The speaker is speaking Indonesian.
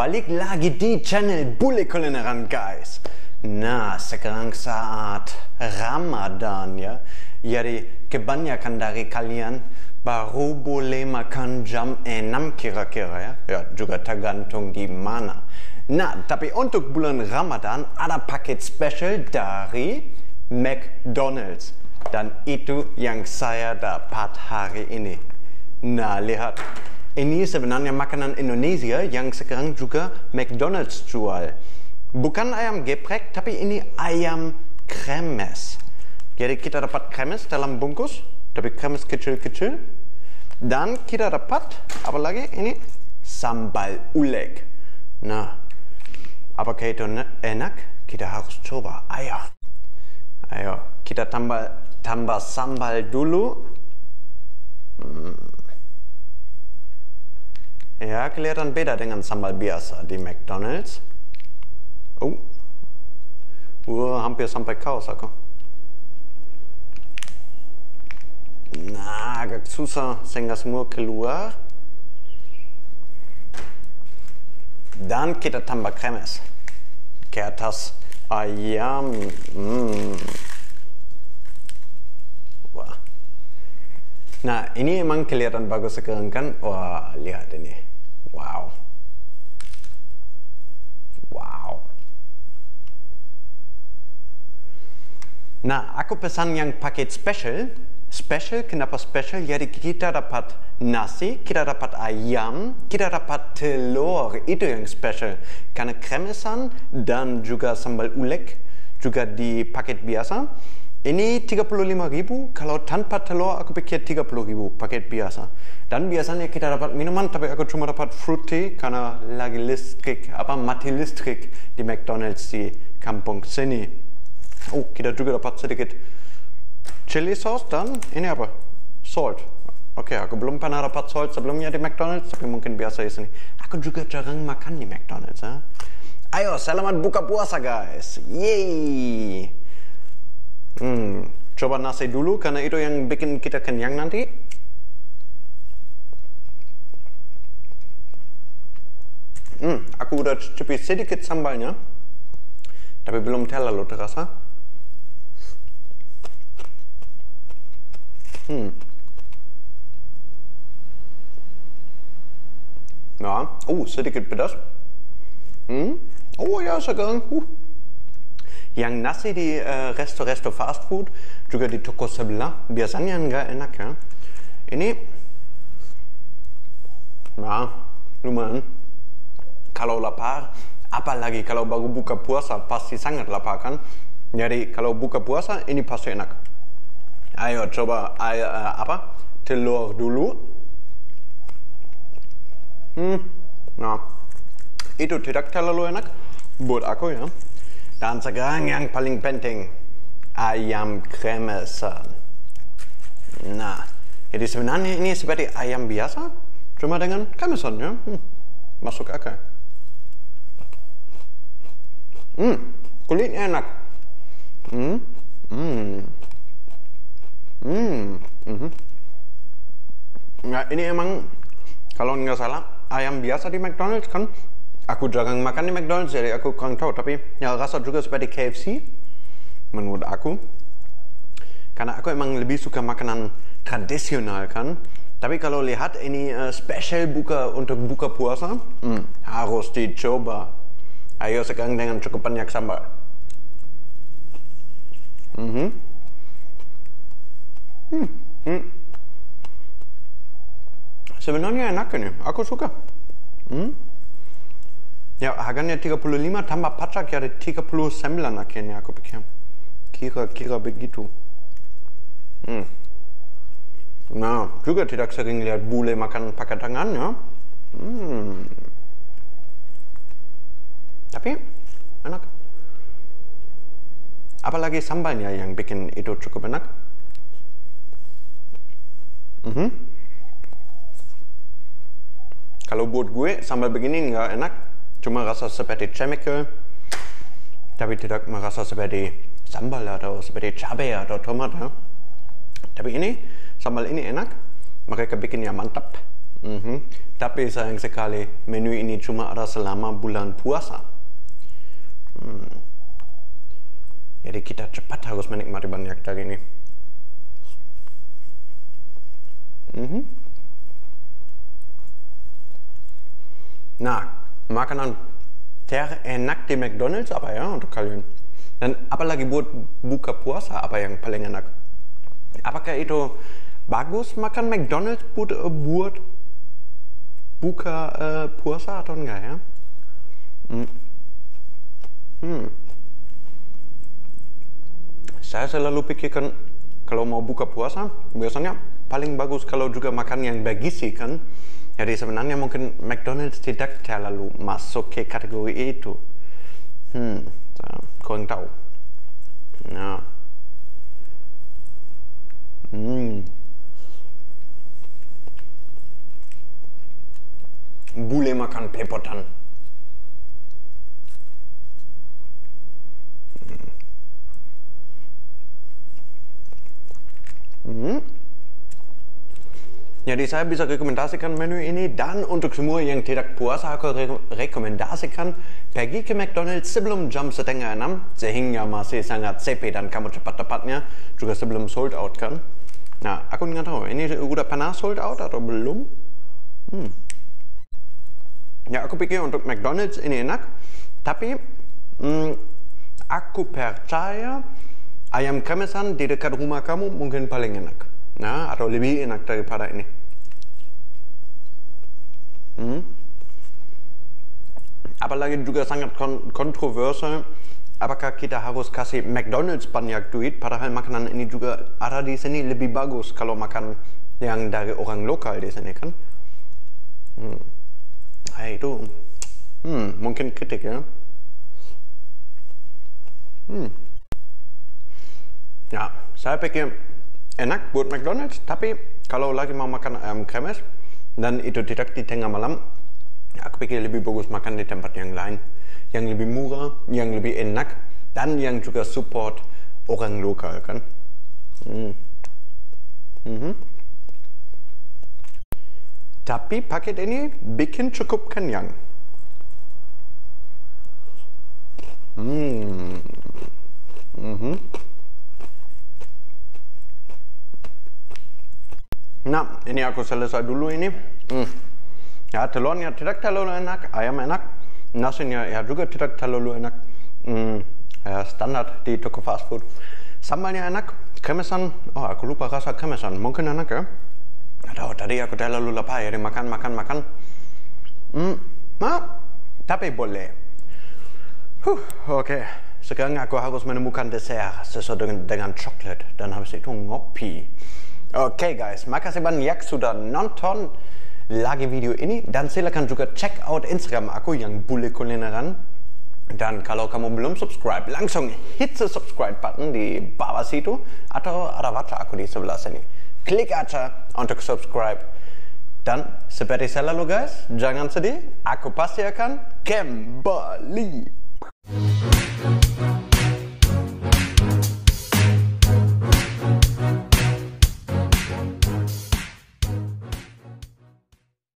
balik lagi di channel Bule Kulineran guys. Nah, sekarang saat Ramadan ya. Jadi kebanyakan dari kalian baru boleh makan jam 6 kira-kira ya. Ya, juga tergantung di mana. Nah, tapi untuk bulan Ramadan ada paket spesial dari McDonald's. Dan itu yang saya dapat hari ini. Nah, lihat. Ini sebenarnya makanan Indonesia yang sekarang juga McDonald's jual. Bukan ayam geprek, tapi ini ayam kremes. Jadi kita dapat kremes dalam bungkus, tapi kremes kecil-kecil. Dan kita dapat, apa lagi? Ini sambal ulek. Nah, apakah itu enak? Kita harus coba. Ayo. Ayo, kita tambah tambah sambal dulu. Hmm. Ya, kelihatan beda dengan sambal biasa di McDonald's. Oh, uh, hampir sampai kaos aku. Nah, agak susah sehingga semua keluar. Dan kita tambah kremes ke atas ayam. Hmm. Wah. Nah, ini emang kelihatan bagus sekarang kan? Wah, lihat ini. Aku pesan yang paket special. Special, kenapa special? Jadi kita dapat nasi, kita dapat ayam, kita dapat telur. Itu yang special. Karena kremesan dan juga sambal ulek juga di paket biasa. Ini 35.000, kalau tanpa telur aku pikir 30.000 paket biasa. Dan biasanya kita dapat minuman, tapi aku cuma dapat fruity karena lagi listrik, apa mati listrik di McDonald's di kampung sini. Oh, kita juga dapat sedikit chili sauce dan ini apa? Salt. Oke, okay, aku belum pernah dapat salt sebelumnya di McDonald's, tapi mungkin biasa di sini. Aku juga jarang makan di McDonald's. Ha? Ayo, selamat buka puasa guys. Yeay! Hmm, coba nasi dulu karena itu yang bikin kita kenyang nanti. Hmm, aku udah cicipi sedikit sambalnya, tapi belum terlalu terasa. Hmm. Nah, oh sedikit pedas. Hmm. Oh ya sekarang. Uh. Yang nasi di resto-resto uh, fast food. Juga di toko sebelah. Biasanya nggak enak ya. Ini. Nah lumayan. Kalau lapar apalagi kalau baru buka puasa pasti sangat lapar kan? Jadi kalau buka puasa ini pasti enak ayo coba ayo, uh, apa telur dulu hmm nah itu tidak terlalu enak buat aku ya dan sekarang yang paling penting, ayam kremesan. Nah, jadi sebenarnya ini seperti ayam biasa, cuma dengan kremesan ya. Hmm, masuk akal. Hmm, kulitnya enak. Hmm, hmm, hmm, hmm. Nah, ini emang kalau nggak salah ayam biasa di McDonald's kan? Aku jarang makan di McDonald's jadi aku kurang tahu tapi ya rasa juga seperti KFC menurut aku. Karena aku emang lebih suka makanan tradisional kan? Tapi kalau lihat ini uh, special buka untuk buka puasa hmm, harus dicoba. Ayo sekarang dengan cukup banyak sambal mm hmm. Hmm. Sebenarnya enak ini aku suka hmm. Ya, harganya 35 tambah pajak jadi 39 akhirnya aku pikir. Kira-kira begitu. Hmm. Nah, juga tidak sering lihat bule makan pakai tangan ya. Hmm. Tapi enak. Apalagi sambalnya yang bikin itu cukup enak. Mm -hmm. Kalau buat gue sambal begini nggak enak, cuma rasa seperti chemical tapi tidak merasa seperti sambal atau seperti cabai atau tomat ya. tapi ini sambal ini enak mereka bikinnya mantap Mhm. Tapi sayang sekali menu ini cuma ada selama bulan puasa. Hmm. Jadi kita cepat harus menikmati banyak dari ini. Mhm. Nah, makanan terenak di McDonald's apa ya untuk kalian? Dan apalagi buat buka puasa apa yang paling enak? Apakah itu bagus makan McDonald's buat, buat buka uh, puasa atau enggak ya? Hmm. hmm. Saya selalu pikirkan kalau mau buka puasa biasanya paling bagus kalau juga makan yang bergizi kan. Jadi sebenarnya mungkin McDonald's tidak terlalu masuk ke kategori itu. Hmm, kurang tahu. Nah. Hmm. Bule makan pepotan. Hmm. Jadi saya bisa rekomendasikan menu ini dan untuk semua yang tidak puasa aku re rekomendasikan pergi ke McDonald's sebelum jam setengah enam sehingga masih sangat sepi dan kamu cepat-cepatnya juga sebelum sold out kan. Nah, aku nggak tahu ini udah pernah sold out atau belum. Hmm. Ya, aku pikir untuk McDonald's ini enak, tapi hmm, aku percaya ayam kremesan di dekat rumah kamu mungkin paling enak. Nah, atau lebih enak daripada ini. Hmm. Apalagi juga sangat kon kontroversial. Apakah kita harus kasih McDonald's banyak duit, padahal makanan ini juga ada di sini lebih bagus kalau makan yang dari orang lokal di sini kan? Hmm. Nah, itu hmm, mungkin kritik ya. Hmm. Ya, saya pikir enak buat McDonald's, tapi kalau lagi mau makan ayam kremes dan itu tidak di tengah malam, aku pikir lebih bagus makan di tempat yang lain, yang lebih murah, yang lebih enak, dan yang juga support orang lokal kan. Hmm. Mm-hmm. Tapi paket ini bikin cukup kenyang. Hmm. Mm-hmm. Nah, ini aku selesai dulu ini. Hmm. Ya, telurnya tidak terlalu enak, ayam enak, nasinya ya juga tidak terlalu enak. Hmm. Ya, standar di toko fast food. Sambalnya enak, kremesan, oh aku lupa rasa kremesan, mungkin enak ya. Aduh, tadi aku terlalu lapar ya, makan, makan, makan. Hmm, nah, tapi boleh. Huh, oke. Okay. Sekarang aku harus menemukan dessert sesuai dengan, dengan coklat dan habis itu ngopi. Okay guys, makasih banyak sudah nonton lagi video ini dan silakan juga check out Instagram aku yang bule kulineran. Dan kalau kamu belum subscribe, langsung hit the subscribe button di bawah situ atau ada baca aku di sebelah sini. Klik aja untuk subscribe. Dan seperti selalu guys, jangan sedih, aku pasti akan kembali.